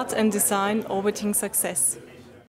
art and design orbiting success.